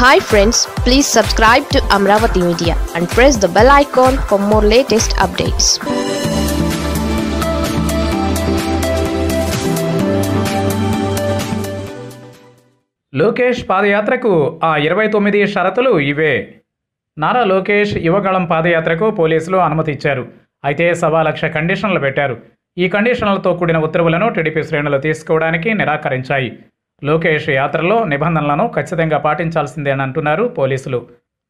Hi friends please subscribe to Amaravati media and press the bell icon for more latest updates Lokesh పాదయాత్రకు ఆ ఇరవై తొమ్మిది షరతులు ఇవే. నారా లోకేష్ యువగళం పాదయాత్రకు పోలీసులు అనుమతి ఇచ్చారు. అయితే సవా లక్ష కండిషన్లు పెట్టారు. ఈ కండిషన్లతో కూడిన ఉత్తర్వులను టీడీపీ శ్రేణులు తీసుకోవడానికి నిరాకరించాయి. లోకేష్ యాత్రలో నిబంధనలను ఖచ్చితంగా పాటించాల్సిందేనంటున్నారు పోలీసులు.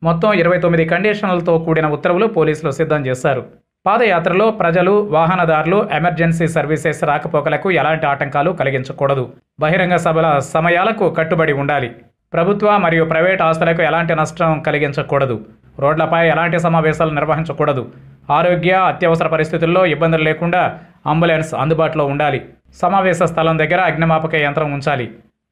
మొత్తం ఇరవై తొమ్మిది కండిషన్లతో కూడిన ఉత్తర్వులు పోలీసులు సిద్ధం చేశారు. పాదయాత్రలో ప్రజలు వాహనదారులు ఎమర్జెన్సీ సర్వీసెస్ రాకపోకలకు ఎలాంటి ఆటంకాలు కలిగించకూడదు. బహిరంగ సభల సమయాలకు కట్టుబడి ఉండాలి. ప్రభుత్వ మరియు ప్రైవేట్ ఆస్తులకు ఎలాంటి నష్టం కలిగించకూడదు. రోడ్లపై ఎలాంటి సమావేశాలు నిర్వహించకూడదు. ఆరోగ్య అత్యవసర పరిస్థితుల్లో ఇబ్బందులు లేకుండా అంబులెన్స్ అందుబాటులో ఉండాలి. సమావేశ స్థలం దగ్గర అగ్నిమాపక యంత్రం ఉంచాలి.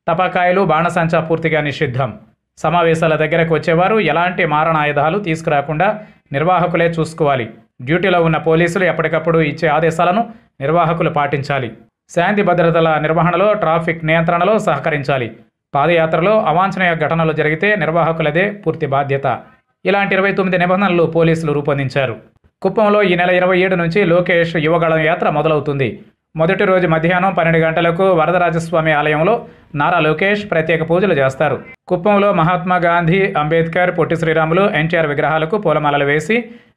తపాకాయలు బాణసంచా పూర్తిగా నిషిద్ధం. సమావేశాల దగ్గరకు వచ్చేవారు ఎలాంటి మారణాయుధాలు తీసుకురాకుండా నిర్వాహకులే చూసుకోవాలి. డ్యూటీలో ఉన్న పోలీసులు ఎప్పటికప్పుడు ఇచ్చే ఆదేశాలను నిర్వాహకులు పాటించాలి. శాంతి భద్రతల నిర్వహణలో ట్రాఫిక్ నియంత్రణలో సహకరించాలి. పాదయాత్రలో అవాంఛనీయ ఘటనలు జరిగితే నిర్వాహకులదే పూర్తి బాధ్యత. ఇలాంటి ఇరవై తొమ్మిది నిబంధనలు పోలీసులు రూపొందించారు. కుప్పంలో ఈ నెల ఇరవై ఏడు నుంచి లోకేష్ యువగళం యాత్ర మొదలవుతుంది. మొదటి రోజు మధ్యాహ్నం పన్నెండు గంటలకు వరదరాజస్వామి ఆలయంలో నారా లోకేష్ ప్రత్యేక పూజలు చేస్తారు. కుప్పంలో మహాత్మా గాంధీ అంబేద్కర్ పొట్టి శ్రీరాములు ఎన్టీఆర్ విగ్రహాలకు పూలమాలలు వేసి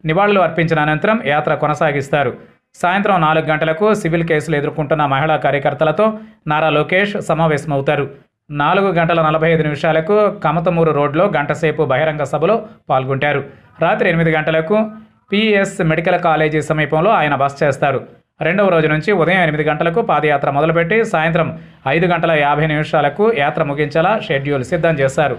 నివాళులు అర్పించిన అనంతరం యాత్ర కొనసాగిస్తారు. సాయంత్రం నాలుగు గంటలకు సివిల్ కేసులు ఎదుర్కొంటున్న మహిళా కార్యకర్తలతో నారా లోకేష్ సమావేశమవుతారు. నాలుగు గంటల నలభై ఐదు నిమిషాలకు కమతమూరు రోడ్లో గంటసేపు బహిరంగ సభలో పాల్గొంటారు. రాత్రి ఎనిమిది గంటలకు పిఎస్ మెడికల్ కాలేజీ సమీపంలో ఆయన బస చేస్తారు. రెండవ రోజు నుంచి ఉదయం ఎనిమిది గంటలకు పాదయాత్ర మొదలుపెట్టి సాయంత్రం ఐదు గంటల యాభై నిమిషాలకు యాత్ర ముగించేలా షెడ్యూల్ సిద్ధం చేశారు.